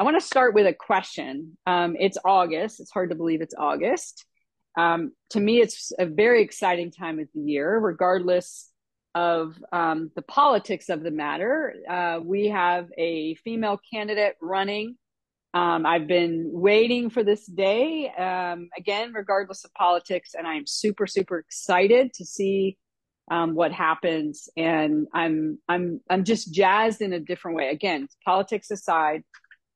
I want to start with a question. Um, it's August. It's hard to believe it's August. Um, to me, it's a very exciting time of the year, regardless of um, the politics of the matter. Uh, we have a female candidate running. Um, I've been waiting for this day, um, again, regardless of politics, and I'm super, super excited to see um, what happens. And I'm, I'm, I'm just jazzed in a different way. Again, politics aside,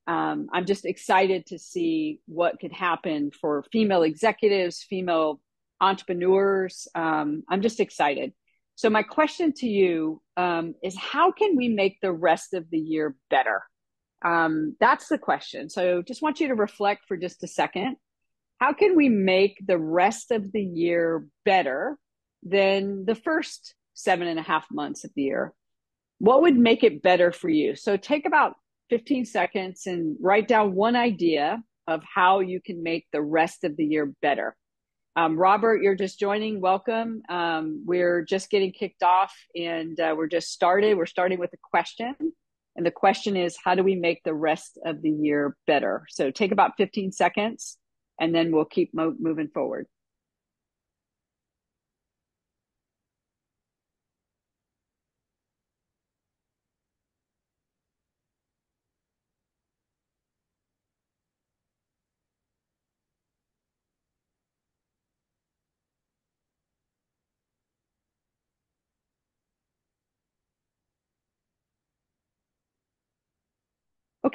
um, I'm just excited to see what could happen for female executives, female entrepreneurs. Um, I'm just excited. So, my question to you um, is how can we make the rest of the year better? Um, that's the question. So, just want you to reflect for just a second. How can we make the rest of the year better than the first seven and a half months of the year? What would make it better for you? So, take about 15 seconds and write down one idea of how you can make the rest of the year better. Um, Robert, you're just joining. Welcome. Um, we're just getting kicked off and uh, we're just started. We're starting with a question. And the question is, how do we make the rest of the year better? So take about 15 seconds and then we'll keep mo- moving forward.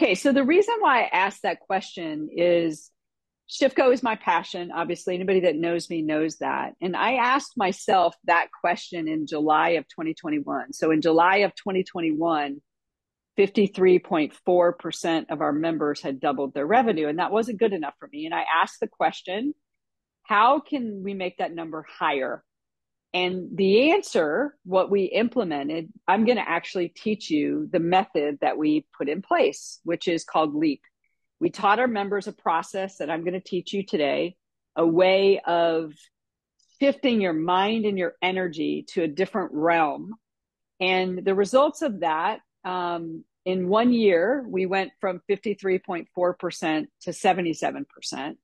Okay, so the reason why I asked that question is ShiftCo is my passion. Obviously, anybody that knows me knows that. And I asked myself that question in July of 2021. So in July of 2021, 53.4% of our members had doubled their revenue. And that wasn't good enough for me. And I asked the question how can we make that number higher? And the answer, what we implemented, I'm going to actually teach you the method that we put in place, which is called LEAP. We taught our members a process that I'm going to teach you today, a way of shifting your mind and your energy to a different realm. And the results of that, um, in one year, we went from 53.4% to 77%.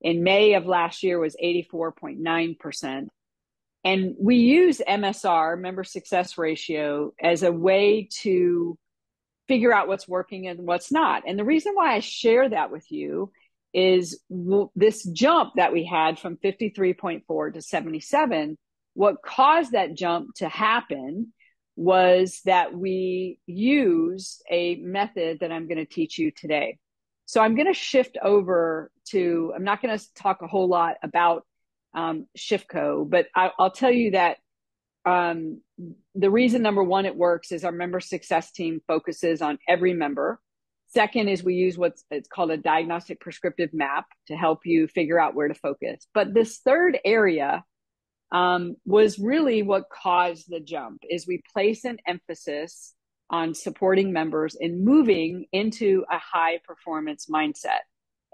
In May of last year was 84.9%. And we use MSR, member success ratio, as a way to figure out what's working and what's not. And the reason why I share that with you is this jump that we had from 53.4 to 77. What caused that jump to happen was that we used a method that I'm going to teach you today. So I'm going to shift over to, I'm not going to talk a whole lot about um, ShiftCo. But I, will tell you that um, the reason number one it works is our member success team focuses on every member. Second is we use what's it's called a diagnostic prescriptive map to help you figure out where to focus. But this third area um, was really what caused the jump is we place an emphasis on supporting members and moving into a high performance mindset.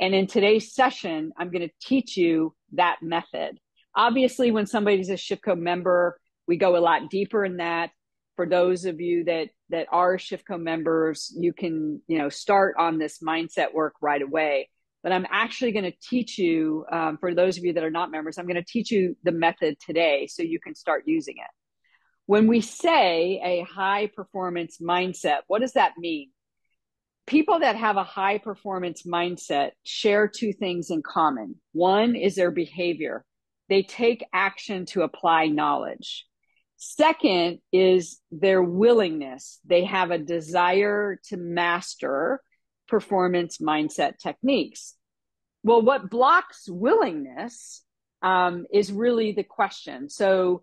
And in today's session, I'm going to teach you that method. Obviously, when somebody's a ShiftCo member, we go a lot deeper in that. For those of you that that are ShiftCo members, you can you know start on this mindset work right away. But I'm actually going to teach you, um, for those of you that are not members, I'm going to teach you the method today so you can start using it. When we say a high performance mindset, what does that mean? People that have a high performance mindset share two things in common. One is their behavior. They take action to apply knowledge. Second is their willingness. They have a desire to master performance mindset techniques. Well, what blocks willingness um, is really the question. So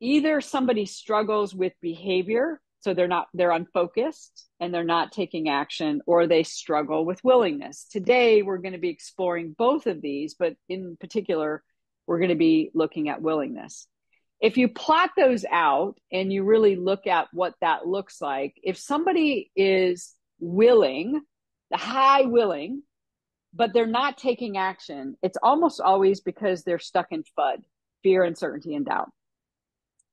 either somebody struggles with behavior so they're not they're unfocused and they're not taking action or they struggle with willingness. Today we're going to be exploring both of these but in particular we're going to be looking at willingness. If you plot those out and you really look at what that looks like if somebody is willing the high willing but they're not taking action it's almost always because they're stuck in fud fear uncertainty and doubt.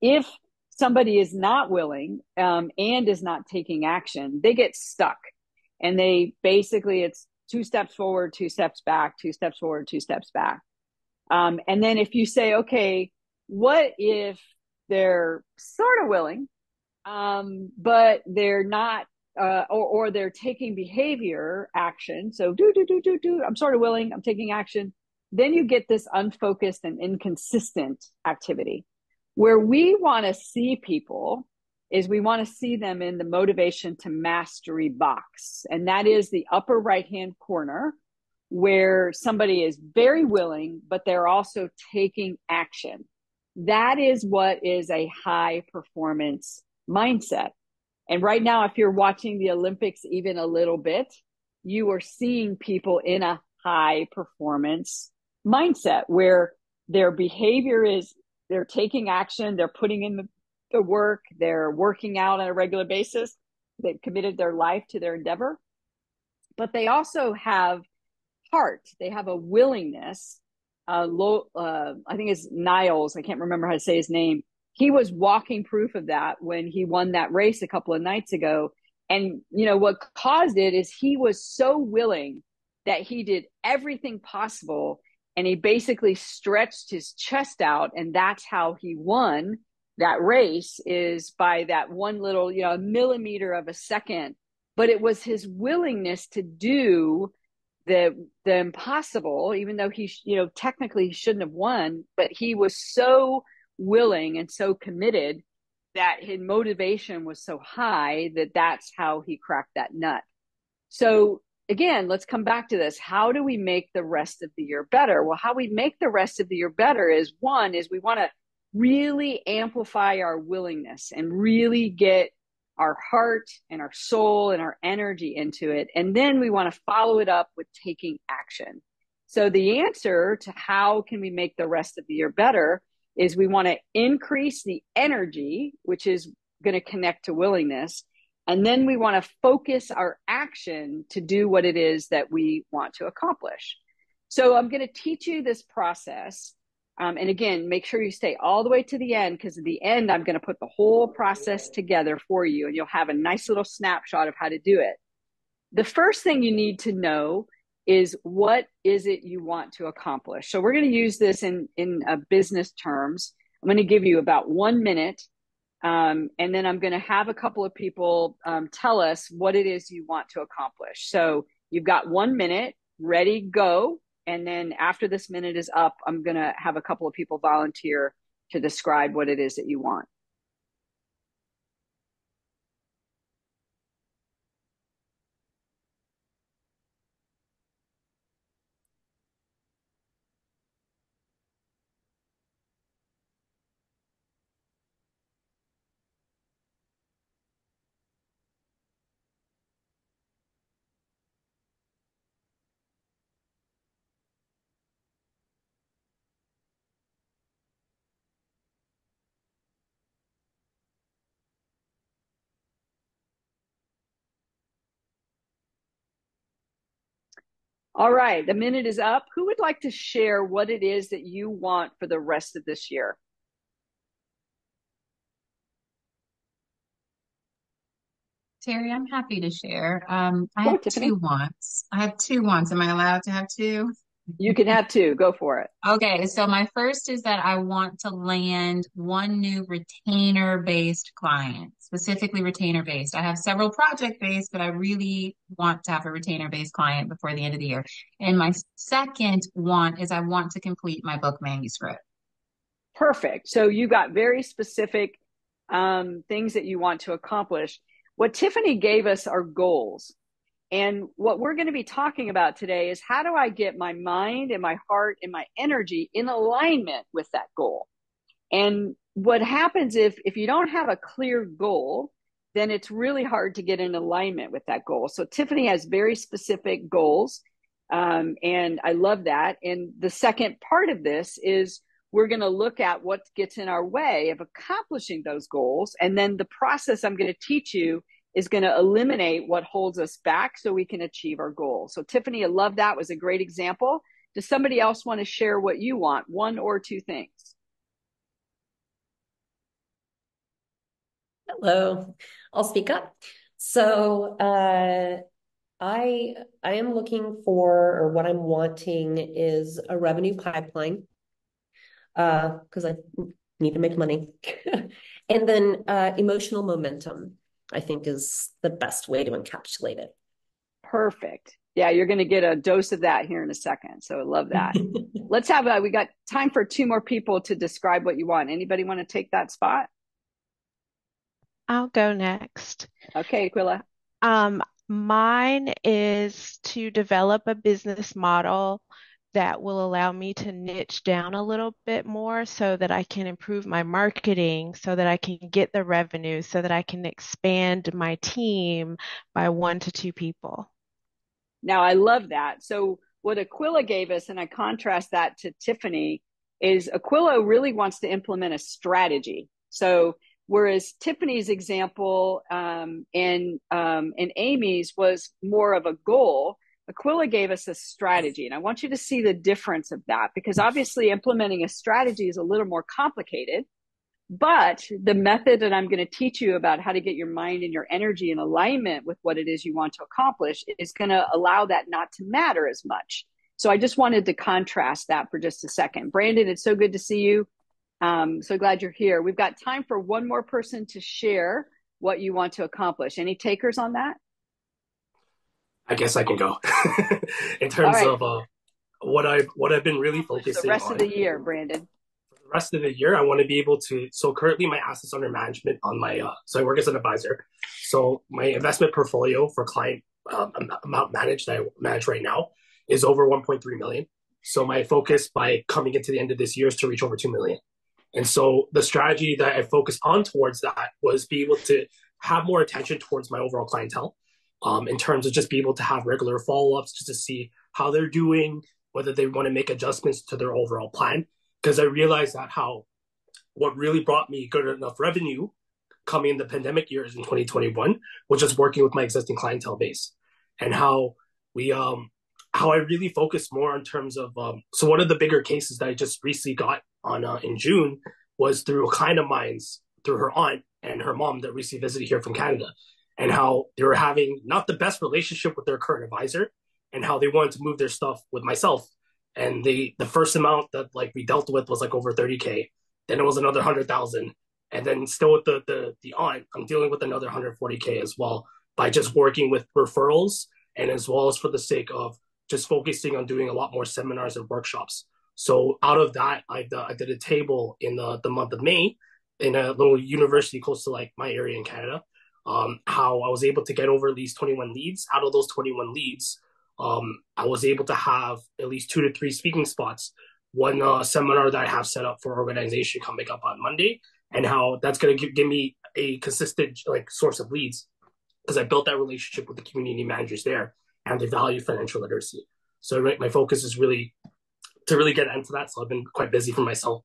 If somebody is not willing um, and is not taking action, they get stuck. And they basically, it's two steps forward, two steps back, two steps forward, two steps back. Um, and then if you say, okay, what if they're sort of willing, um, but they're not, uh, or, or they're taking behavior action. So do, do, do, do, do. I'm sort of willing. I'm taking action. Then you get this unfocused and inconsistent activity where we want to see people is we want to see them in the motivation to mastery box. And that is the upper right hand corner where somebody is very willing, but they're also taking action. That is what is a high performance mindset. And right now, if you're watching the Olympics even a little bit, you are seeing people in a high performance mindset where their behavior is they're taking action, they're putting in the, the work, they're working out on a regular basis, they've committed their life to their endeavor, but they also have heart, they have a willingness. Uh, low, uh, I think it's Niles, I can't remember how to say his name. He was walking proof of that when he won that race a couple of nights ago. And, you know, what caused it is he was so willing that he did everything possible and he basically stretched his chest out and that's how he won that race is by that one little you know millimeter of a second. But it was his willingness to do the the impossible even though he you know technically he shouldn't have won but he was so willing and so committed that his motivation was so high that that's how he cracked that nut. So again, let's come back to this. How do we make the rest of the year better? Well, how we make the rest of the year better is one is we want to really amplify our willingness and really get our heart and our soul and our energy into it. And then we want to follow it up with taking action. So the answer to how can we make the rest of the year better is we want to increase the energy, which is going to connect to willingness and then we want to focus our action to do what it is that we want to accomplish. So I'm going to teach you this process. Um, and again, make sure you stay all the way to the end because at the end, I'm going to put the whole process together for you and you'll have a nice little snapshot of how to do it. The first thing you need to know is what is it you want to accomplish? So we're going to use this in, in uh, business terms. I'm going to give you about one minute um, and then I'm going to have a couple of people um, tell us what it is you want to accomplish. So you've got one minute, ready, go. And then after this minute is up, I'm going to have a couple of people volunteer to describe what it is that you want. All right, the minute is up. Who would like to share what it is that you want for the rest of this year? Terry, I'm happy to share. Um, I have Tiffany. two wants. I have two wants. Am I allowed to have two? You can have two. Go for it. Okay. So my first is that I want to land one new retainer based client, specifically retainer based. I have several project based, but I really want to have a retainer based client before the end of the year. And my second want is I want to complete my book manuscript. Perfect. So you got very specific um, things that you want to accomplish. What Tiffany gave us are goals. And what we're going to be talking about today is how do I get my mind and my heart and my energy in alignment with that goal? And what happens if if you don't have a clear goal, then it's really hard to get in alignment with that goal. So Tiffany has very specific goals. Um, and I love that. And the second part of this is we're going to look at what gets in our way of accomplishing those goals. And then the process I'm going to teach you is going to eliminate what holds us back so we can achieve our goal. So, Tiffany, I love that. was a great example. Does somebody else want to share what you want, one or two things? Hello, I'll speak up. So, uh, I I am looking for, or what I'm wanting is a revenue pipeline, uh, because I need to make money. And then uh, emotional momentum, I think, is the best way to encapsulate it. Perfect. Yeah, you're going to get a dose of that here in a second. So I love that. Let's have a, we got time for two more people to describe what you want. Anybody want to take that spot? I'll go next. Okay, Aquila. Um, mine is to develop a business model that will allow me to niche down a little bit more so that I can improve my marketing, so that I can get the revenue, so that I can expand my team by one to two people. Now, I love that. So, what Aquila gave us, and I contrast that to Tiffany, is Aquila really wants to implement a strategy. So, whereas Tiffany's example um, and um, and Amy's was more of a goal, Aquila gave us a strategy. And I want you to see the difference of that because obviously implementing a strategy is a little more complicated. But the method that I'm going to teach you about how to get your mind and your energy in alignment with what it is you want to accomplish is going to allow that not to matter as much. So I just wanted to contrast that for just a second. Brandon, it's so good to see you. Um, so glad you're here. We've got time for one more person to share what you want to accomplish. Any takers on that? I guess I can go. In terms right. of uh, what I what I've been really focusing on. For the rest on, of the year, Brandon. For the rest of the year, I want to be able to. So currently, my assets under management on my uh, so I work as an advisor. So my investment portfolio for client um, amount managed that I manage right now is over 1.3 million. So my focus by coming into the end of this year is to reach over 2 million. And so the strategy that I focused on towards that was be able to have more attention towards my overall clientele um, in terms of just be able to have regular follow ups just to see how they're doing, whether they want to make adjustments to their overall plan. Because I realized that how what really brought me good enough revenue coming in the pandemic years in 2021 was just working with my existing clientele base and how we um how I really focused more in terms of um so one of the bigger cases that I just recently got on uh, in June was through a client of mine's through her aunt and her mom that recently visited here from Canada and how they were having not the best relationship with their current advisor and how they wanted to move their stuff with myself. And the the first amount that like we dealt with was like over 30k. Then it was another hundred thousand. And then still with the the the aunt, I'm dealing with another 140k as well by just working with referrals and as well as for the sake of just focusing on doing a lot more seminars and workshops. So out of that, I, I did a table in the, the month of May in a little university close to like my area in Canada um, how I was able to get over at least 21 leads. Out of those 21 leads, um, I was able to have at least two to three speaking spots. One uh, seminar that I have set up for organization coming up on Monday, and how that's going to give me a consistent like source of leads because I built that relationship with the community managers there and they value financial literacy. So right, my focus is really to really get into that. So I've been quite busy for myself,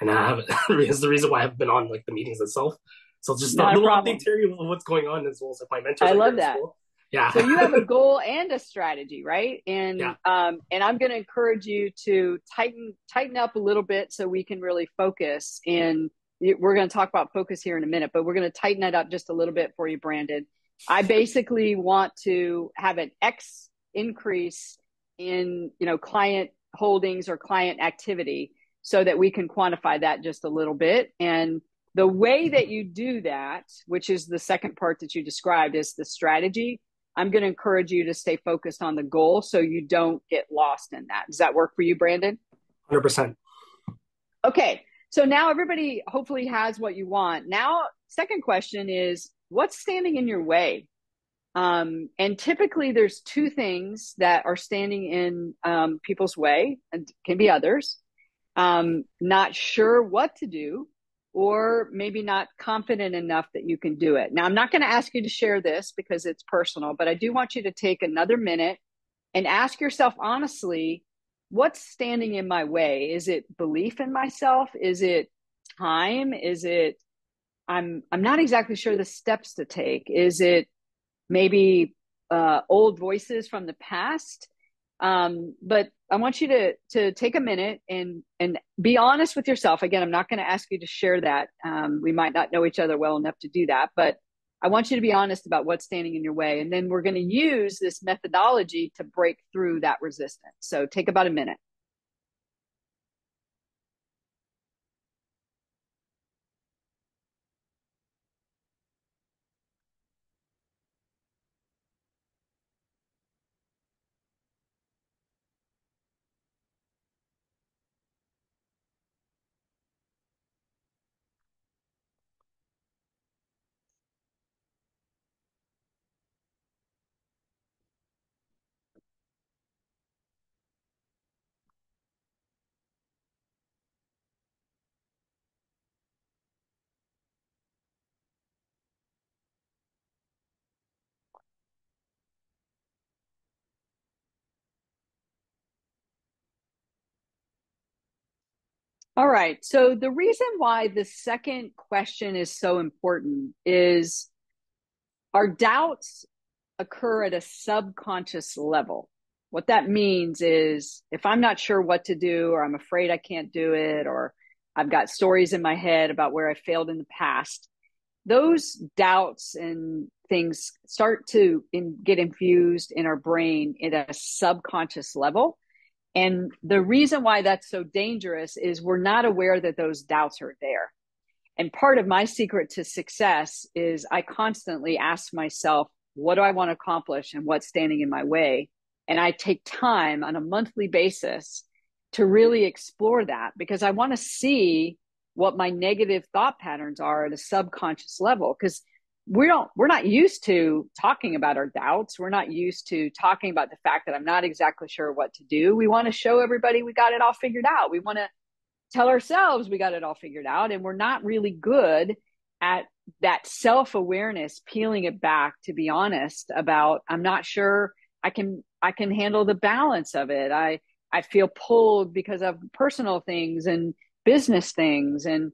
and I haven't. is the reason why I haven't been on like the meetings itself so just Not a little update to of what's going on as well as my mentors. I love that. Yeah. so you have a goal and a strategy, right? And yeah. um, and I'm going to encourage you to tighten tighten up a little bit so we can really focus. And we're going to talk about focus here in a minute, but we're going to tighten it up just a little bit for you, Brandon. I basically want to have an X increase in you know client holdings or client activity so that we can quantify that just a little bit and the way that you do that, which is the second part that you described, is the strategy. I'm going to encourage you to stay focused on the goal so you don't get lost in that. Does that work for you, Brandon? 100%. Okay. So now everybody hopefully has what you want. Now, second question is what's standing in your way? Um, and typically there's two things that are standing in um, people's way and can be others. Um, not sure what to do or maybe not confident enough that you can do it. Now, I'm not going to ask you to share this because it's personal, but I do want you to take another minute and ask yourself honestly, what's standing in my way? Is it belief in myself? Is it time? Is it I'm I'm not exactly sure the steps to take. Is it maybe uh, old voices from the past? Um, but I want you to to take a minute and and be honest with yourself. Again, I'm not going to ask you to share that. Um, we might not know each other well enough to do that, but I want you to be honest about what's standing in your way. And then we're going to use this methodology to break through that resistance. So take about a minute. All right. So the reason why the second question is so important is our doubts occur at a subconscious level. What that means is if I'm not sure what to do, or I'm afraid I can't do it, or I've got stories in my head about where I failed in the past, those doubts and things start to in, get infused in our brain at a subconscious level. And the reason why that's so dangerous is we're not aware that those doubts are there. And part of my secret to success is I constantly ask myself, what do I want to accomplish and what's standing in my way? And I take time on a monthly basis to really explore that because I want to see what my negative thought patterns are at a subconscious level. Because we don't we're not used to talking about our doubts. We're not used to talking about the fact that i'm not exactly sure what to do. We want to show everybody we got it all figured out. We want to tell ourselves we got it all figured out and we're not really good at that self-awareness peeling it back to be honest about i'm not sure i can i can handle the balance of it. I i feel pulled because of personal things and business things and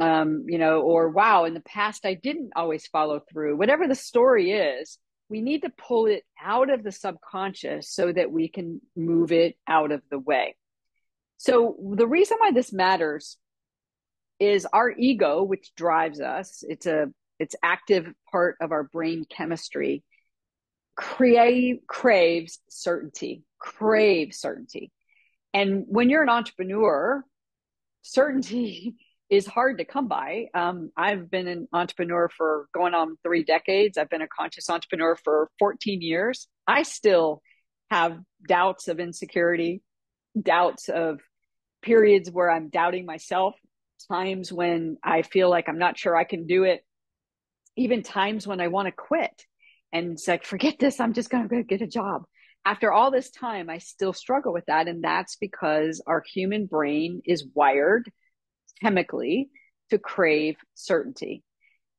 um, you know, or wow, in the past I didn't always follow through. Whatever the story is, we need to pull it out of the subconscious so that we can move it out of the way. So the reason why this matters is our ego, which drives us. It's a it's active part of our brain chemistry. Crave craves certainty, crave certainty. And when you're an entrepreneur, certainty is hard to come by. Um, I've been an entrepreneur for going on three decades. I've been a conscious entrepreneur for 14 years. I still have doubts of insecurity, doubts of periods where I'm doubting myself, times when I feel like I'm not sure I can do it, even times when I want to quit and it's like, forget this, I'm just going to go get a job. After all this time, I still struggle with that. And that's because our human brain is wired chemically to crave certainty.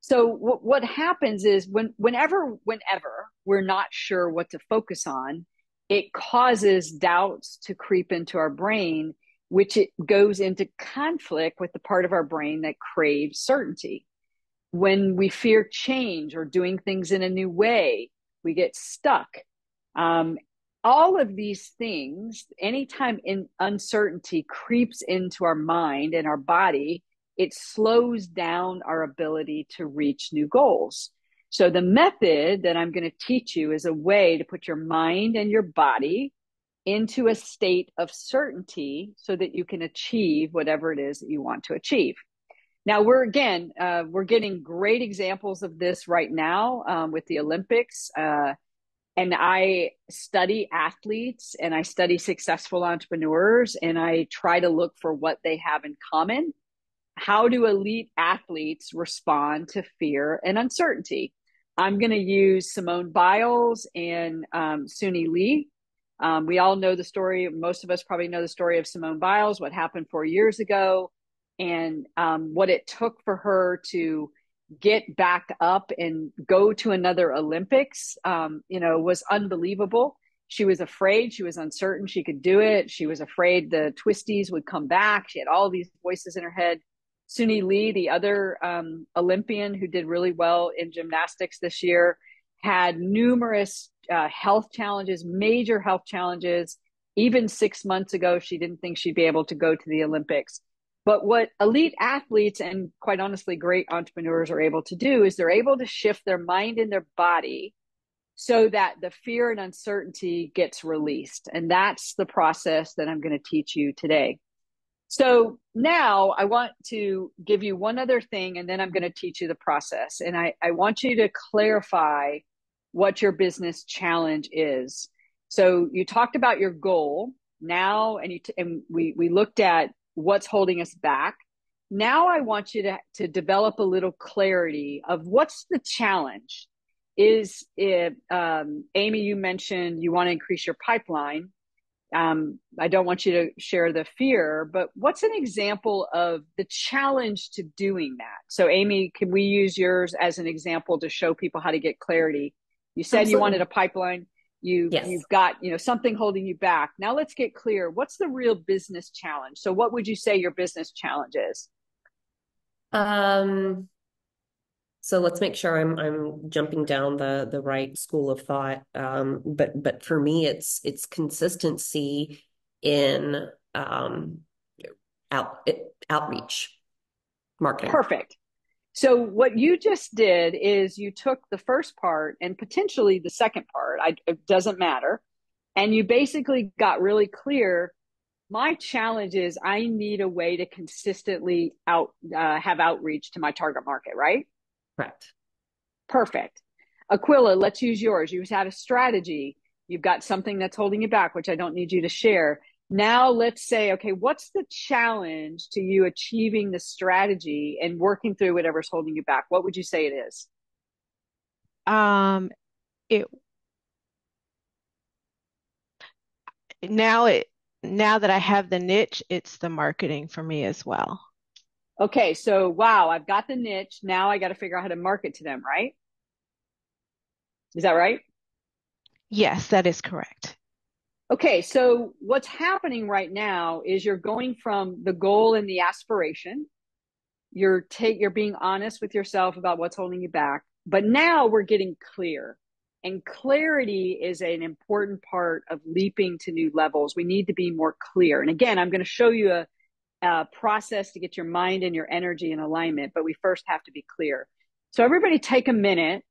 So what, what happens is when whenever whenever we're not sure what to focus on, it causes doubts to creep into our brain, which it goes into conflict with the part of our brain that craves certainty. When we fear change or doing things in a new way, we get stuck. Um, all of these things, anytime in uncertainty creeps into our mind and our body, it slows down our ability to reach new goals. So the method that I'm going to teach you is a way to put your mind and your body into a state of certainty so that you can achieve whatever it is that you want to achieve. Now we're again, uh, we're getting great examples of this right now um, with the Olympics. Uh, and I study athletes and I study successful entrepreneurs and I try to look for what they have in common. How do elite athletes respond to fear and uncertainty? I'm going to use Simone Biles and um, Suni Lee. Um, we all know the story. Most of us probably know the story of Simone Biles, what happened four years ago, and um, what it took for her to get back up and go to another Olympics, um, you know, was unbelievable. She was afraid, she was uncertain she could do it. She was afraid the twisties would come back. She had all these voices in her head. Suni Lee, the other um, Olympian who did really well in gymnastics this year, had numerous uh, health challenges, major health challenges. Even six months ago, she didn't think she'd be able to go to the Olympics. But what elite athletes and quite honestly, great entrepreneurs are able to do is they're able to shift their mind and their body so that the fear and uncertainty gets released. And that's the process that I'm going to teach you today. So now I want to give you one other thing, and then I'm going to teach you the process. And I, I want you to clarify what your business challenge is. So you talked about your goal now, and you t- and we we looked at what's holding us back. Now I want you to to develop a little clarity of what's the challenge. Is it um, Amy? You mentioned you want to increase your pipeline. Um, I don't want you to share the fear, but what's an example of the challenge to doing that? So, Amy, can we use yours as an example to show people how to get clarity? You said Absolutely. you wanted a pipeline. You yes. you've got you know something holding you back. Now let's get clear. What's the real business challenge? So, what would you say your business challenge is? Um, so let's make sure I'm I'm jumping down the the right school of thought. Um, but but for me, it's it's consistency in um, out outreach marketing. Perfect. So what you just did is you took the first part and potentially the second part. I, it doesn't matter, and you basically got really clear. My challenge is I need a way to consistently out uh, have outreach to my target market, right? Correct. Perfect. Aquila, let's use yours. You had a strategy. You've got something that's holding you back, which I don't need you to share. Now let's say, okay, what's the challenge to you achieving the strategy and working through whatever's holding you back? What would you say it is? Um, it now it now that I have the niche, it's the marketing for me as well okay, so wow, I've got the niche. Now I got to figure out how to market to them, right? Is that right? Yes, that is correct. Okay, so what's happening right now is you're going from the goal and the aspiration. You're take you're being honest with yourself about what's holding you back. But now we're getting clear. And clarity is an important part of leaping to new levels. We need to be more clear. And again, I'm going to show you a uh, process to get your mind and your energy in alignment, but we first have to be clear. So everybody take a minute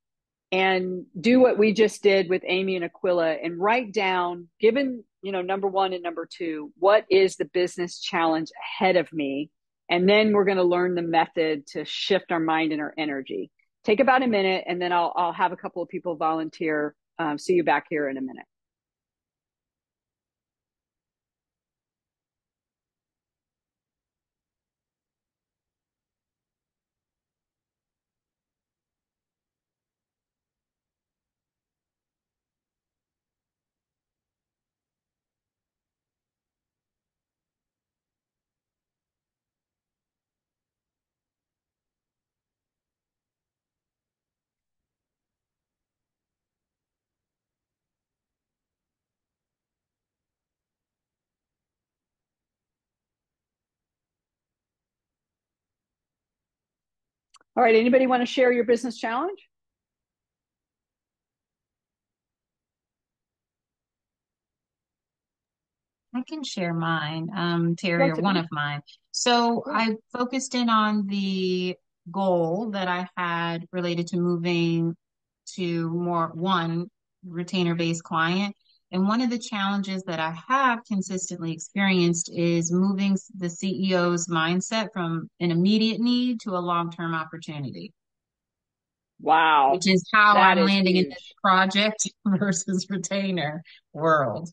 and do what we just did with Amy and Aquila and write down, given, you know, number one and number two, what is the business challenge ahead of me? And then we're going to learn the method to shift our mind and our energy. Take about a minute and then I'll, I'll have a couple of people volunteer. Um, see you back here in a minute. All right. Anybody want to share your business challenge? I can share mine, um, Terry, or one of mine. So I focused in on the goal that I had related to moving to more one retainer based client. And one of the challenges that I have consistently experienced is moving the CEO's mindset from an immediate need to a long term opportunity. Wow. Which is how that I'm is landing huge. in this project versus retainer world.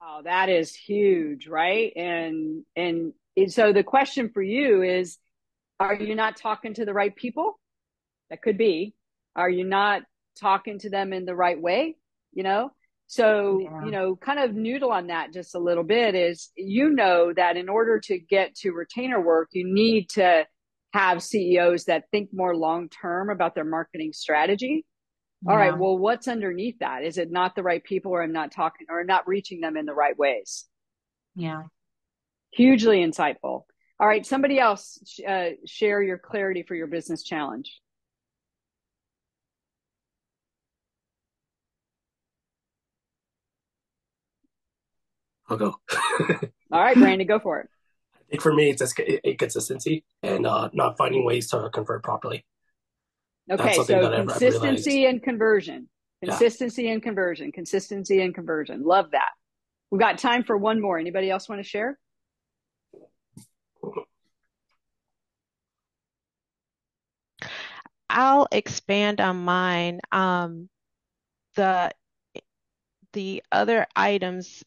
Oh, that is huge, right? And and so the question for you is are you not talking to the right people? That could be. Are you not talking to them in the right way? You know? So, yeah. you know, kind of noodle on that just a little bit is you know that in order to get to retainer work, you need to have CEOs that think more long term about their marketing strategy. All yeah. right, well, what's underneath that? Is it not the right people or I'm not talking or not reaching them in the right ways? Yeah. Hugely insightful. All right, somebody else uh, share your clarity for your business challenge. I'll go. All right, Brandon, go for it. I think for me, it's just consistency and uh, not finding ways to convert properly. Okay, so consistency and conversion, consistency yeah. and conversion, consistency and conversion. Love that. We've got time for one more. Anybody else want to share? I'll expand on mine. Um, the the other items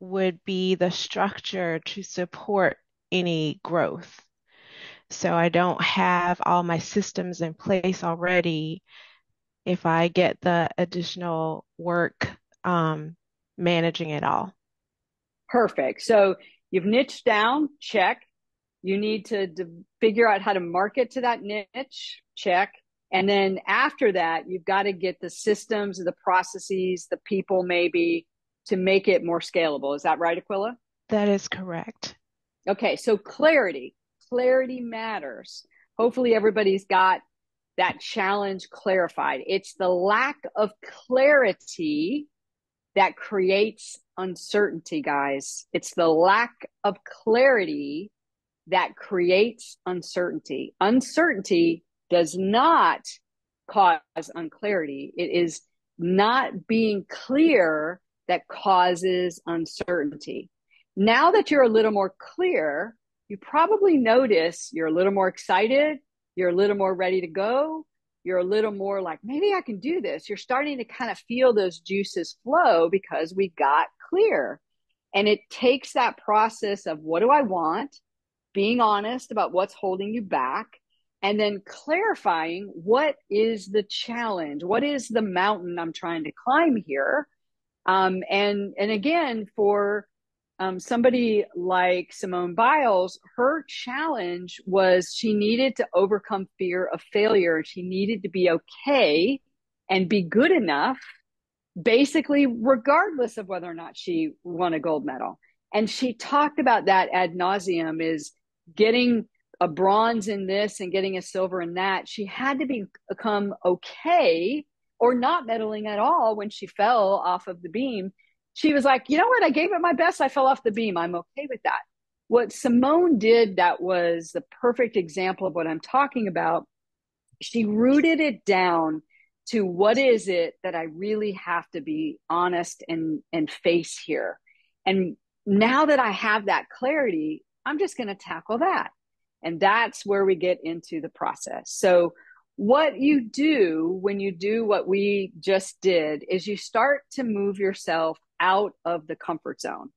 would be the structure to support any growth. So I don't have all my systems in place already. If I get the additional work um, managing it all. Perfect. So you've niched down, check. You need to, to figure out how to market to that niche, check. And then after that, you've got to get the systems, the processes, the people maybe to make it more scalable. Is that right, Aquila? That is correct. Okay, so clarity. Clarity matters. Hopefully, everybody's got that challenge clarified. It's the lack of clarity that creates uncertainty, guys. It's the lack of clarity that creates uncertainty. Uncertainty does not cause unclarity. It is not being clear that causes uncertainty. Now that you're a little more clear, you probably notice you're a little more excited, you're a little more ready to go, you're a little more like, maybe I can do this. You're starting to kind of feel those juices flow because we got clear. And it takes that process of what do I want, being honest about what's holding you back, and then clarifying what is the challenge, what is the mountain I'm trying to climb here. Um, and and again, for um, somebody like Simone Biles, her challenge was she needed to overcome fear of failure. She needed to be okay and be good enough, basically, regardless of whether or not she won a gold medal. And she talked about that ad nauseum is getting a bronze in this and getting a silver in that. She had to be, become okay or not meddling at all when she fell off of the beam she was like, you know what? I gave it my best. I fell off the beam. I'm okay with that. What Simone did that was the perfect example of what I'm talking about. She rooted it down to what is it that I really have to be honest and, and face here. And now that I have that clarity, I'm just going to tackle that. And that's where we get into the process. So what you do when you do what we just did is you start to move yourself out of the comfort zone.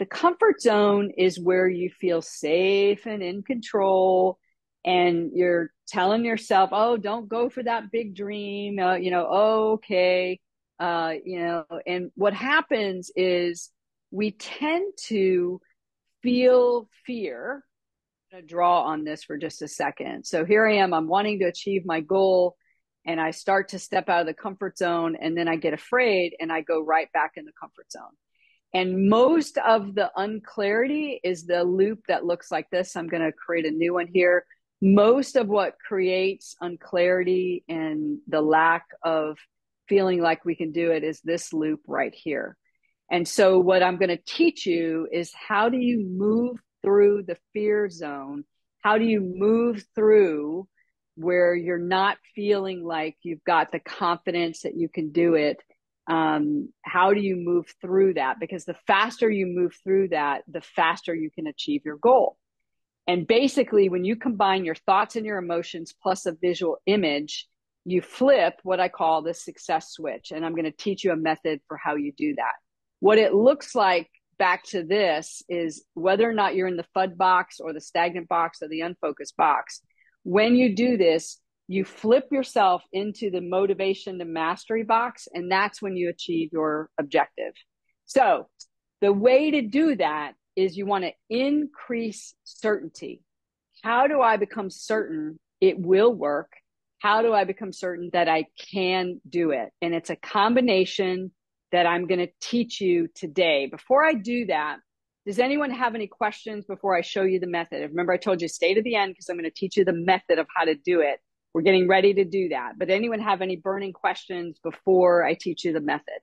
The comfort zone is where you feel safe and in control, and you're telling yourself, "Oh, don't go for that big dream." Uh, you know, okay, uh, you know. And what happens is we tend to feel fear. To draw on this for just a second. So here I am. I'm wanting to achieve my goal and I start to step out of the comfort zone and then I get afraid and I go right back in the comfort zone. And most of the unclarity is the loop that looks like this. I'm going to create a new one here. Most of what creates unclarity and the lack of feeling like we can do it is this loop right here. And so what I'm going to teach you is how do you move through the fear zone? How do you move through where you're not feeling like you've got the confidence that you can do it? Um, how do you move through that? Because the faster you move through that the faster you can achieve your goal. And basically when you combine your thoughts and your emotions plus a visual image you flip what i call the success switch. And i'm going to teach you a method for how you do that. What it looks like back to this is whether or not you're in the FUD box or the stagnant box or the unfocused box when you do this, you flip yourself into the motivation to mastery box, and that's when you achieve your objective. So, the way to do that is you want to increase certainty. How do I become certain it will work? How do I become certain that I can do it? And it's a combination that I'm going to teach you today. Before I do that, does anyone have any questions before I show you the method? Remember, I told you stay to the end because I'm going to teach you the method of how to do it. We're getting ready to do that. But anyone have any burning questions before I teach you the method?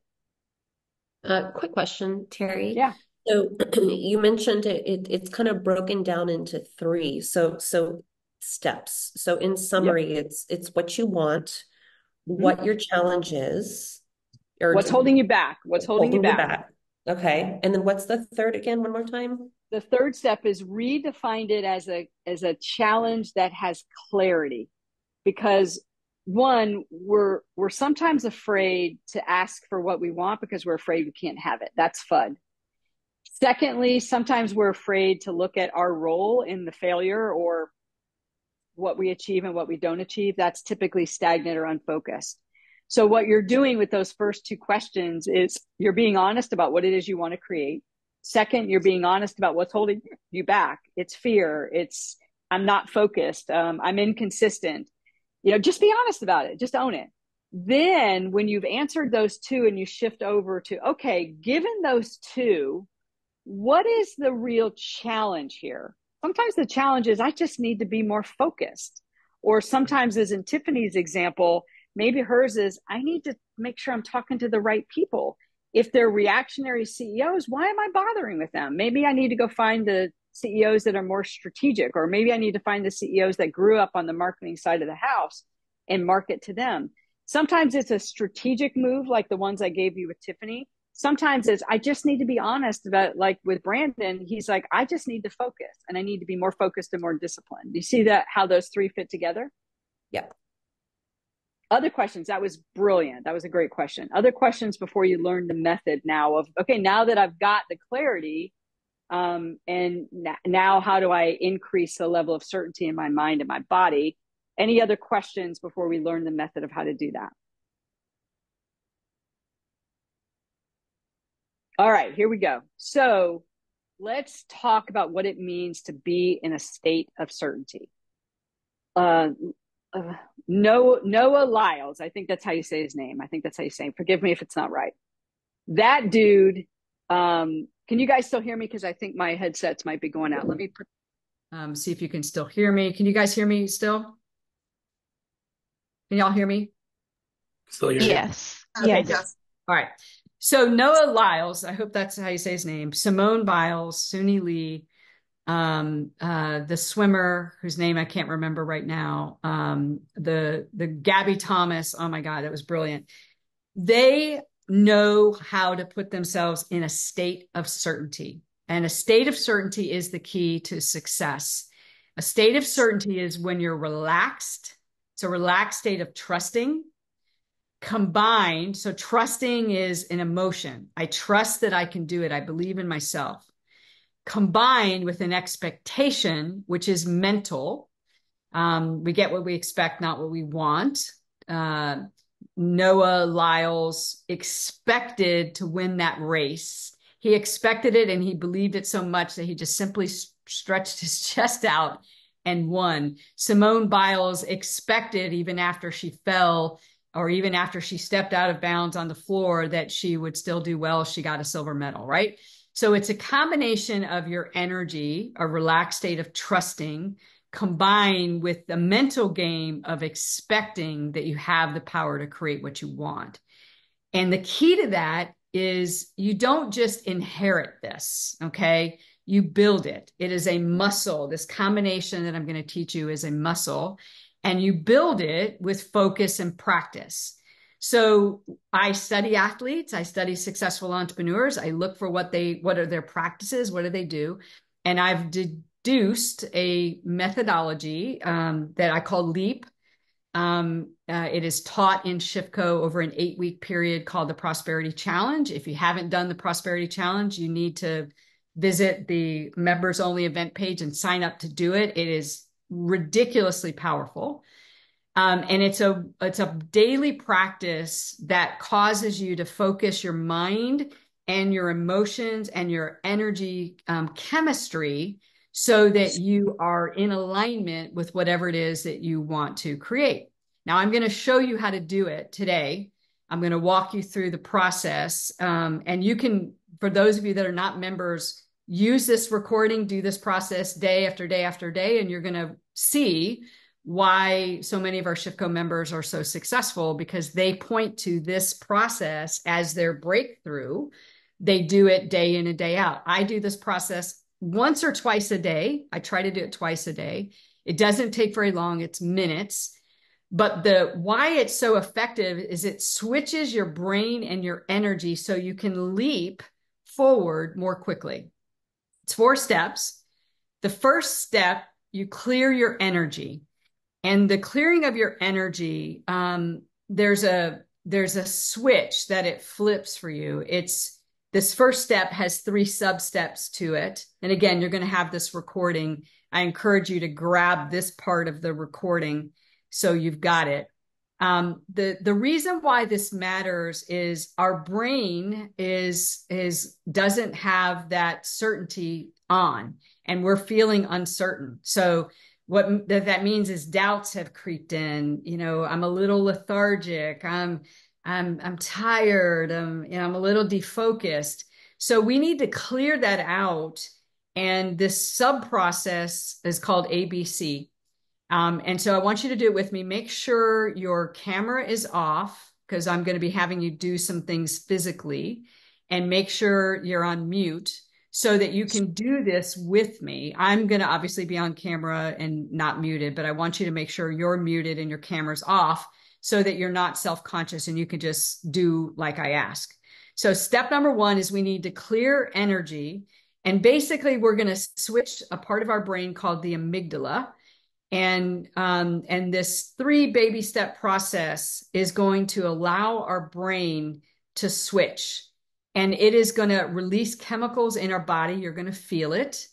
Uh, quick question, Terry. Yeah. So you mentioned it, it, it's kind of broken down into three. So so steps. So in summary, yep. it's it's what you want, mm-hmm. what your challenge is, or what's holding you back, what's holding, holding you, back. you back. Okay. And then what's the third again? One more time. The third step is redefine it as a as a challenge that has clarity. Because one, we're we're sometimes afraid to ask for what we want because we're afraid we can't have it. That's FUD. Secondly, sometimes we're afraid to look at our role in the failure or what we achieve and what we don't achieve. That's typically stagnant or unfocused. So what you're doing with those first two questions is you're being honest about what it is you want to create. Second, you're being honest about what's holding you back. It's fear. It's I'm not focused. Um, I'm inconsistent. You know, just be honest about it. Just own it. Then when you've answered those two and you shift over to, okay, given those two, what is the real challenge here? Sometimes the challenge is I just need to be more focused. Or sometimes, as in Tiffany's example, maybe hers is I need to make sure I'm talking to the right people. If they're reactionary CEOs, why am I bothering with them? Maybe I need to go find the CEOs that are more strategic, or maybe I need to find the CEOs that grew up on the marketing side of the house and market to them. Sometimes it's a strategic move like the ones I gave you with Tiffany. Sometimes it's I just need to be honest about like with Brandon, he's like, I just need to focus and I need to be more focused and more disciplined. Do you see that how those three fit together? Yeah. Other questions. That was brilliant. That was a great question. Other questions before you learn the method now of, okay, now that I've got the clarity, um, and n- now how do I increase the level of certainty in my mind and my body? Any other questions before we learn the method of how to do that? All right, here we go. So let's talk about what it means to be in a state of certainty. Uh, uh, Noah, Noah Lyles. I think that's how you say his name. I think that's how you say. It. Forgive me if it's not right. That dude. Um, can you guys still hear me? Because I think my headsets might be going out. Let me um, see if you can still hear me. Can you guys hear me still? Can y'all hear me? Still hear yes. Okay, yes. yes. All right. So Noah Lyles, I hope that's how you say his name. Simone Biles, Suni Lee, um, uh, the swimmer whose name I can't remember right now, um, the the Gabby Thomas. Oh my God, that was brilliant. They know how to put themselves in a state of certainty, and a state of certainty is the key to success. A state of certainty is when you're relaxed. It's a relaxed state of trusting. Combined, so trusting is an emotion. I trust that I can do it. I believe in myself combined with an expectation, which is mental. Um, we get what we expect, not what we want. Uh, Noah Lyles expected to win that race. He expected it and he believed it so much that he just simply stretched his chest out and won. Simone Biles expected, even after she fell or even after she stepped out of bounds on the floor, that she would still do well. She got a silver medal, right? So it's a combination of your energy, a relaxed state of trusting, combined with the mental game of expecting that you have the power to create what you want. And the key to that is you don't just inherit this, okay? You build it. It is a muscle. This combination that I'm going to teach you is a muscle, and you build it with focus and practice. So I study athletes, I study successful entrepreneurs, I look for what they what are their practices, what do they do, and I've deduced a methodology um, that I call LEAP. Um, uh, it is taught in ShiftCo over an eight week period called the Prosperity Challenge. If you haven't done the Prosperity Challenge, you need to visit the members only event page and sign up to do it. It is ridiculously powerful. Um, and it's a it's a daily practice that causes you to focus your mind and your emotions and your energy um, chemistry so that you are in alignment with whatever it is that you want to create. Now, I'm going to show you how to do it today. I'm going to walk you through the process. Um, and you can, for those of you that are not members, use this recording, do this process day after day after day, and you're going to see why so many of our Shiftco members are so successful because they point to this process as their breakthrough they do it day in and day out. I do this process once or twice a day. I try to do it twice a day. It doesn't take very long, it's minutes. But the why it's so effective is it switches your brain and your energy so you can leap forward more quickly. It's four steps. The first step, you clear your energy. And the clearing of your energy, um, there's a there's a switch that it flips for you. It's this first step has three sub steps to it. And again, you're going to have this recording. I encourage you to grab this part of the recording so you've got it. Um, the the reason why this matters is our brain is is doesn't have that certainty on, and we're feeling uncertain. So what that means is doubts have creeped in. You know, I'm a little lethargic. I'm I'm I'm tired. I'm you know I'm a little defocused. So we need to clear that out. And this sub process is called ABC. Um, and so I want you to do it with me. Make sure your camera is off because I'm going to be having you do some things physically and make sure you're on mute so that you can do this with me. I'm going to obviously be on camera and not muted, but I want you to make sure you're muted and your camera's off so that you're not self conscious and you can just do like I ask. So, step number one is we need to clear energy. And basically, we're going to switch a part of our brain called the amygdala and um, and this three baby step process is going to allow our brain to switch and it is going to release chemicals in our body you're going to feel it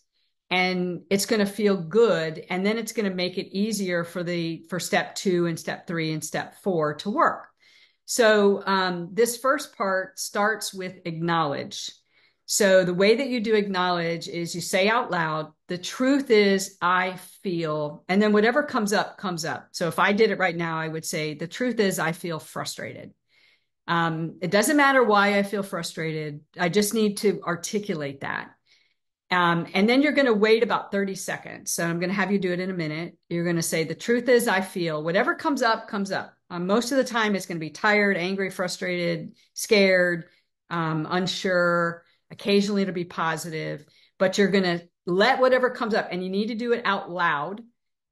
and it's going to feel good and then it's going to make it easier for the for step two and step three and step four to work so um, this first part starts with acknowledge so the way that you do acknowledge is you say out loud, the truth is I feel, and then whatever comes up, comes up. So if I did it right now, I would say, the truth is I feel frustrated. Um, it doesn't matter why I feel frustrated. I just need to articulate that. Um, and then you're going to wait about 30 seconds. So I'm going to have you do it in a minute. You're going to say, the truth is I feel whatever comes up, comes up. Um, most of the time, it's going to be tired, angry, frustrated, scared, um, unsure Occasionally it'll be positive, but you're going to let whatever comes up and you need to do it out loud.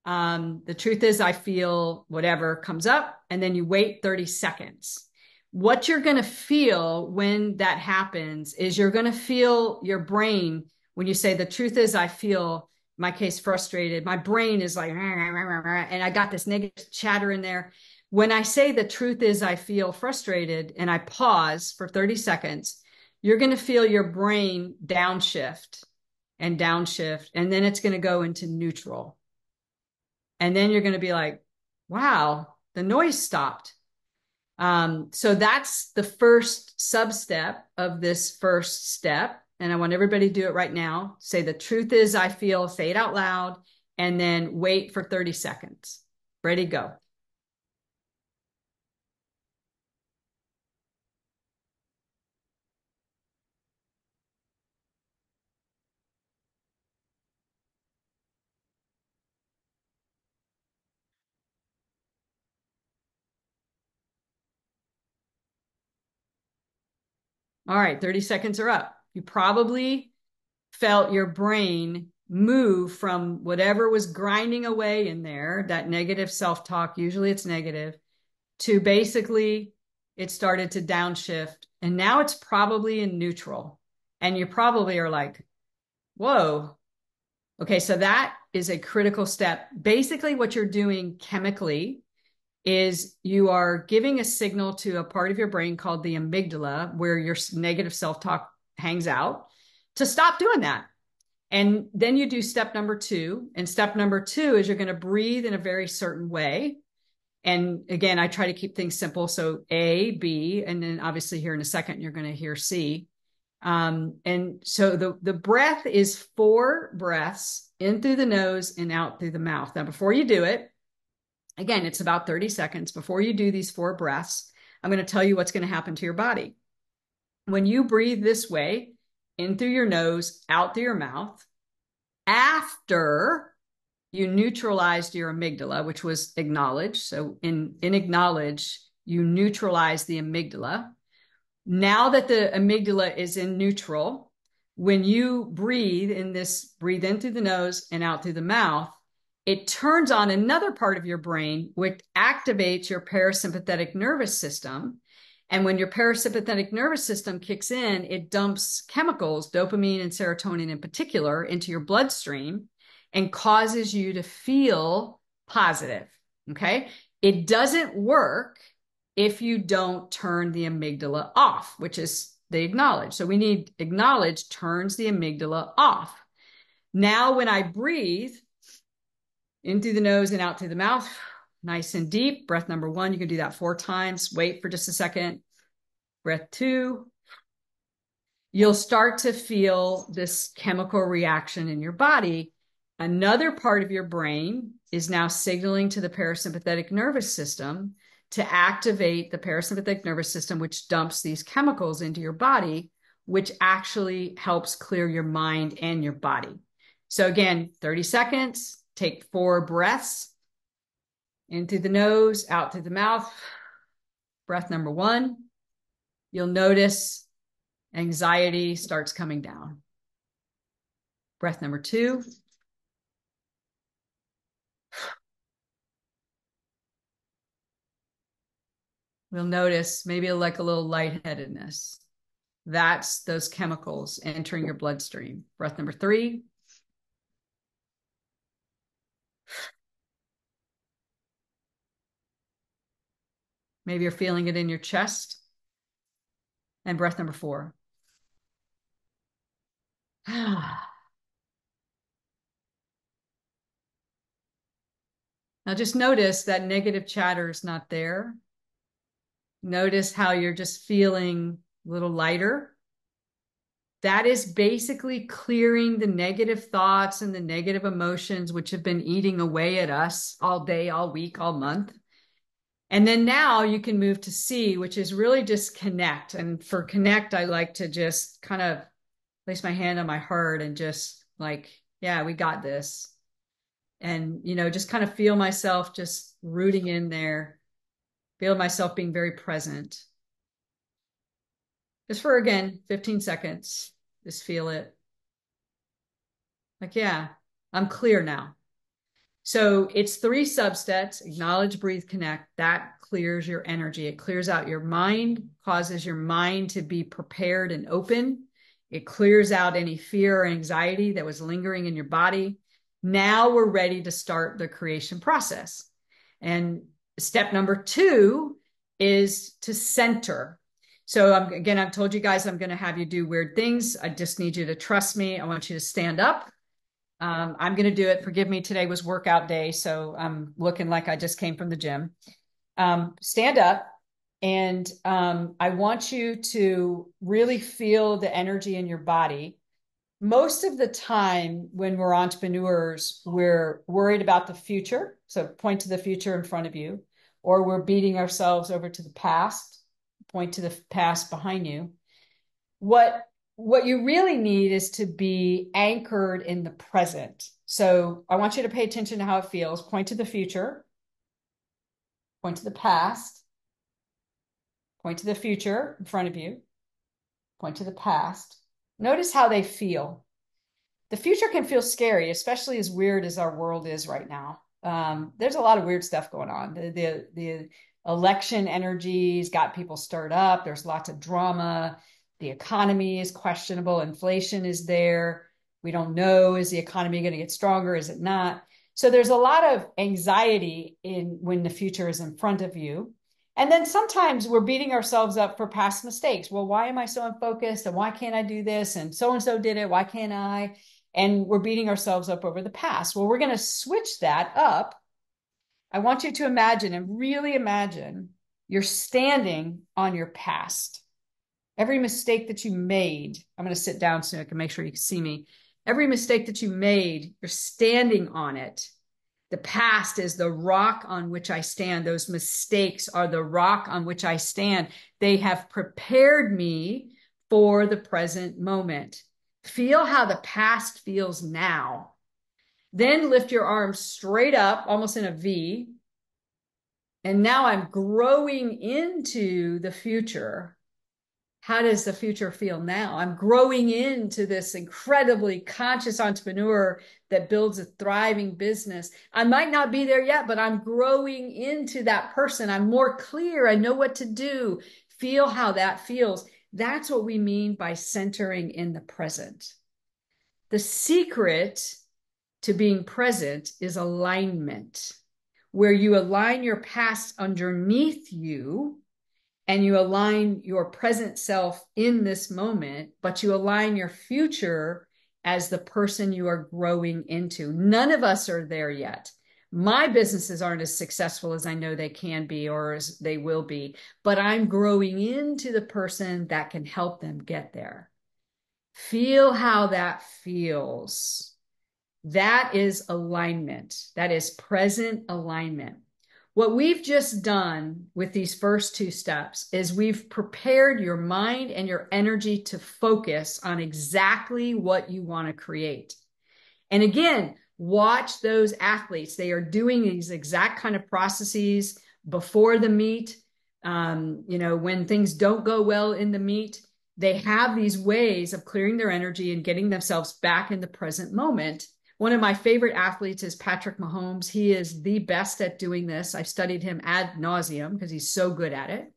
Um, the truth is, I feel whatever comes up, and then you wait 30 seconds. What you're going to feel when that happens is you're going to feel your brain when you say, The truth is, I feel my case frustrated. My brain is like, and I got this negative chatter in there. When I say the truth is, I feel frustrated, and I pause for 30 seconds, you're going to feel your brain downshift and downshift, and then it's going to go into neutral. And then you're going to be like, wow, the noise stopped. Um, so that's the first sub step of this first step. And I want everybody to do it right now. Say the truth is, I feel, say it out loud, and then wait for 30 seconds. Ready, go. All right, 30 seconds are up. You probably felt your brain move from whatever was grinding away in there, that negative self talk, usually it's negative, to basically it started to downshift. And now it's probably in neutral. And you probably are like, whoa. Okay, so that is a critical step. Basically, what you're doing chemically is you are giving a signal to a part of your brain called the amygdala, where your negative self talk hangs out, to stop doing that. And then you do step number two. And step number two is you're going to breathe in a very certain way. And again, I try to keep things simple. So A, B, and then obviously here in a second, you're going to hear C. Um, and so the, the breath is four breaths in through the nose and out through the mouth. Now, before you do it, Again, it's about 30 seconds. Before you do these four breaths, I'm going to tell you what's going to happen to your body. When you breathe this way, in through your nose, out through your mouth, after you neutralized your amygdala, which was acknowledged. So in, in acknowledge, you neutralize the amygdala. Now that the amygdala is in neutral, when you breathe in this, breathe in through the nose and out through the mouth, it turns on another part of your brain, which activates your parasympathetic nervous system. And when your parasympathetic nervous system kicks in, it dumps chemicals, dopamine and serotonin in particular, into your bloodstream and causes you to feel positive. Okay. It doesn't work if you don't turn the amygdala off, which is the acknowledge. So we need acknowledge turns the amygdala off. Now, when I breathe in through the nose and out through the mouth, nice and deep, breath number one, you can do that four times. Wait for just a second. Breath two. You'll start to feel this chemical reaction in your body. Another part of your brain is now signaling to the parasympathetic nervous system to activate the parasympathetic nervous system, which dumps these chemicals into your body, which actually helps clear your mind and your body. So, again, 30 seconds, take four breaths in through the nose, out through the mouth. Breath number one, you'll notice anxiety starts coming down. Breath number two, we'll notice maybe like a little lightheadedness. That's those chemicals entering your bloodstream. Breath number three. Maybe you're feeling it in your chest. And breath number four. now just notice that negative chatter is not there. Notice how you're just feeling a little lighter. That is basically clearing the negative thoughts and the negative emotions which have been eating away at us all day, all week, all month. And then now you can move to C, which is really just connect. And for connect, I like to just kind of place my hand on my heart and just like, yeah, we got this. And, you know, just kind of feel myself just rooting in there feel myself being very present. Just for again, 15 seconds, just feel it. Like, yeah, I'm clear now. So it's three subsets acknowledge, breathe, connect. That clears your energy. It clears out your mind, causes your mind to be prepared and open. It clears out any fear or anxiety that was lingering in your body. Now we're ready to start the creation process. And Step number two is to center. So I'm, again, I've told you guys I'm going to have you do weird things. I just need you to trust me. I want you to stand up. Um, I'm going to do it. Forgive me. Today was workout day, so I'm looking like I just came from the gym. Um, stand up, and um, I want you to really feel the energy in your body most of the time when we're entrepreneurs, we're worried about the future. So point to the future in front of you, or we're beating ourselves over to the past, point to the past behind you. What what you really need is to be anchored in the present. So I want you to pay attention to how it feels. Point to the future, point to the past, point to the future in front of you, point to the past Notice how they feel. The future can feel scary, especially as weird as our world is right now. Um, there's a lot of weird stuff going on. The, the, the election energies got people stirred up. There's lots of drama. The economy is questionable. Inflation is there. We don't know is the economy going to get stronger? Is it not? So there's a lot of anxiety in when the future is in front of you. And then sometimes we're beating ourselves up for past mistakes. Well, why am I so unfocused? And why can't I do this? And so and so did it. Why can't I? And we're beating ourselves up over the past. Well, we're going to switch that up. I want you to imagine and really imagine you're standing on your past. Every mistake that you made, I'm going to sit down so I can make sure you can see me. Every mistake that you made, you're standing on it the past is the rock on which I stand. Those mistakes are the rock on which I stand. They have prepared me for the present moment. Feel how the past feels now. Then lift your arms straight up, almost in a V. And now I'm growing into the future. How does the future feel now? I'm growing into this incredibly conscious entrepreneur that builds a thriving business. I might not be there yet, but I'm growing into that person. I'm more clear. I know what to do. Feel how that feels. That's what we mean by centering in the present. The secret to being present is alignment, where you align your past underneath you and you align your present self in this moment, but you align your future as the person you are growing into. None of us are there yet. My businesses aren't as successful as I know they can be or as they will be, but I'm growing into the person that can help them get there. Feel how that feels. That is alignment. That is present alignment. What we've just done with these first two steps is we've prepared your mind and your energy to focus on exactly what you want to create. And again, watch those athletes. They are doing these exact kind of processes before the meet. Um, you know, when things don't go well in the meet, they have these ways of clearing their energy and getting themselves back in the present moment one of my favorite athletes is Patrick Mahomes. He is the best at doing this. I've studied him ad nauseum because he's so good at it.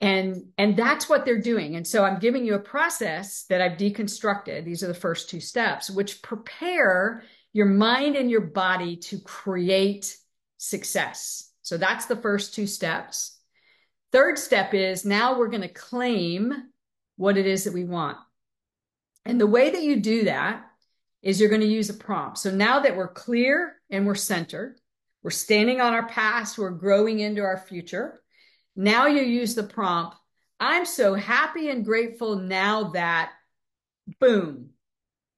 And, and that's what they're doing. And so I'm giving you a process that I've deconstructed. These are the first two steps, which prepare your mind and your body to create success. So that's the first two steps. Third step is now we're going to claim what it is that we want. And the way that you do that is you're going to use a prompt. So now that we're clear and we're centered, we're standing on our past, we're growing into our future. Now you use the prompt. I'm so happy and grateful now that boom,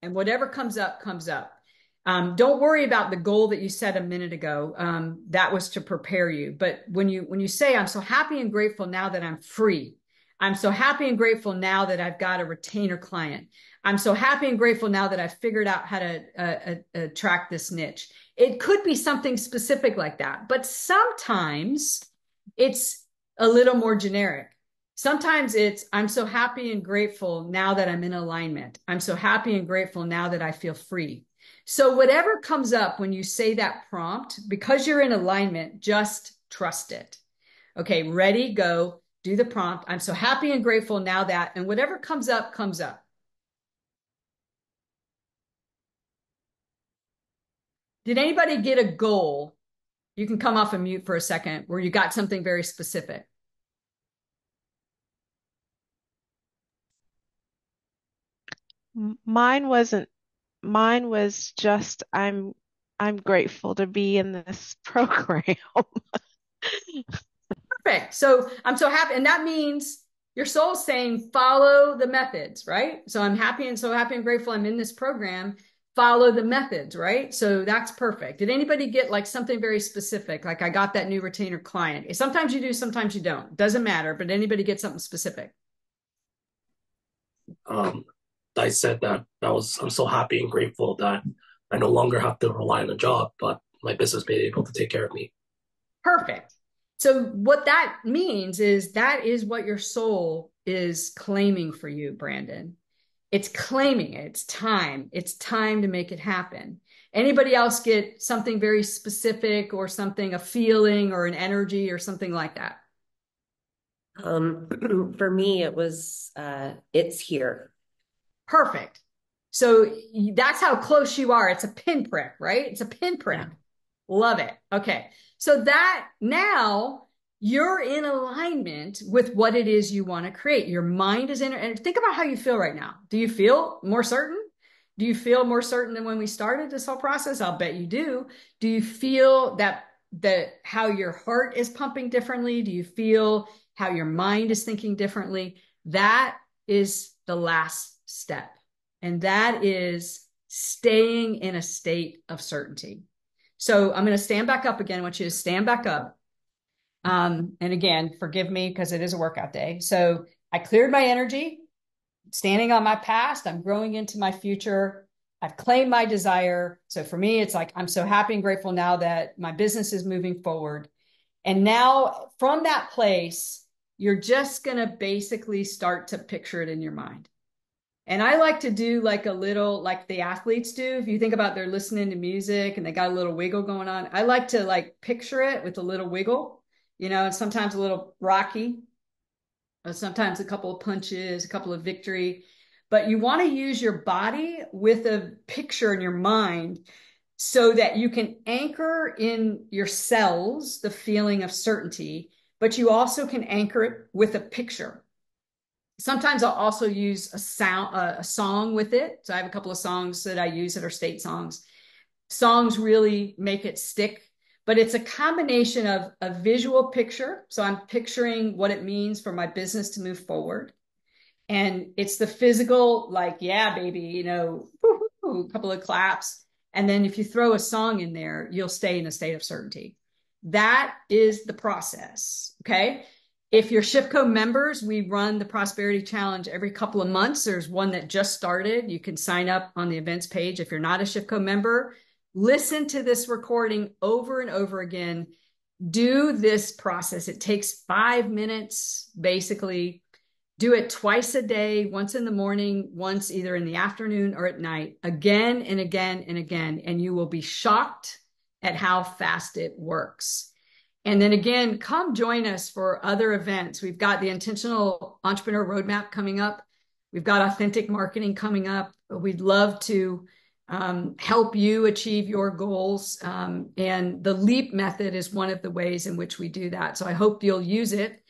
and whatever comes up, comes up. Um, don't worry about the goal that you set a minute ago. Um, that was to prepare you. But when you when you say, "I'm so happy and grateful now that I'm free," I'm so happy and grateful now that I've got a retainer client. I'm so happy and grateful now that I've figured out how to uh, uh, attract this niche. It could be something specific like that, but sometimes it's a little more generic. Sometimes it's, I'm so happy and grateful now that I'm in alignment. I'm so happy and grateful now that I feel free. So, whatever comes up when you say that prompt, because you're in alignment, just trust it. Okay, ready, go, do the prompt. I'm so happy and grateful now that, and whatever comes up, comes up. Did anybody get a goal? You can come off a mute for a second where you got something very specific. Mine wasn't mine was just I'm I'm grateful to be in this program. Perfect. So I'm so happy. And that means your soul's saying follow the methods, right? So I'm happy and so happy and grateful I'm in this program follow the methods, right? So that's perfect. Did anybody get like something very specific? Like I got that new retainer client. Sometimes you do, sometimes you don't. Doesn't matter, but anybody get something specific? Um, I said that I was I'm so happy and grateful that I no longer have to rely on a job, but my business being able to take care of me. Perfect. So what that means is that is what your soul is claiming for you, Brandon it's claiming it. It's time. It's time to make it happen. Anybody else get something very specific or something, a feeling or an energy or something like that? Um, for me, it was, uh, it's here. Perfect. So that's how close you are. It's a pinprick, right? It's a pinprick. Yeah. Love it. Okay. So that now you're in alignment with what it is you want to create. Your mind is in and think about how you feel right now. Do you feel more certain? Do you feel more certain than when we started this whole process? I'll bet you do. Do you feel that that how your heart is pumping differently? Do you feel how your mind is thinking differently? That is the last step. And that is staying in a state of certainty. So I'm going to stand back up again. I want you to stand back up. Um, and again, forgive me because it is a workout day. So I cleared my energy, standing on my past. I'm growing into my future. I've claimed my desire. So for me, it's like I'm so happy and grateful now that my business is moving forward. And now from that place, you're just going to basically start to picture it in your mind. And I like to do like a little, like the athletes do. If you think about they're listening to music and they got a little wiggle going on, I like to like picture it with a little wiggle, you know, and sometimes a little rocky, sometimes a couple of punches, a couple of victory. But you want to use your body with a picture in your mind so that you can anchor in your cells the feeling of certainty, but you also can anchor it with a picture. Sometimes I'll also use a sound, a, a song with it. So I have a couple of songs that I use that are state songs. Songs really make it stick, but it's a combination of a visual picture. So I'm picturing what it means for my business to move forward. And it's the physical, like, yeah, baby, you know, a couple of claps and then if you throw a song in there, you'll stay in a state of certainty. That is the process. Okay. If you're ShiftCo members, we run the Prosperity Challenge every couple of months. There's one that just started. You can sign up on the events page. If you're not a ShiftCo member, listen to this recording over and over again. Do this process. It takes five minutes, basically, do it twice a day, once in the morning, once either in the afternoon or at night, again and again and again. And you will be shocked at how fast it works. And then again, come join us for other events. We've got the Intentional Entrepreneur Roadmap coming up. We've got authentic marketing coming up. We'd love to um, help you achieve your goals. Um, and the LEAP method is one of the ways in which we do that. So I hope you'll use it